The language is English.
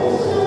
Lord.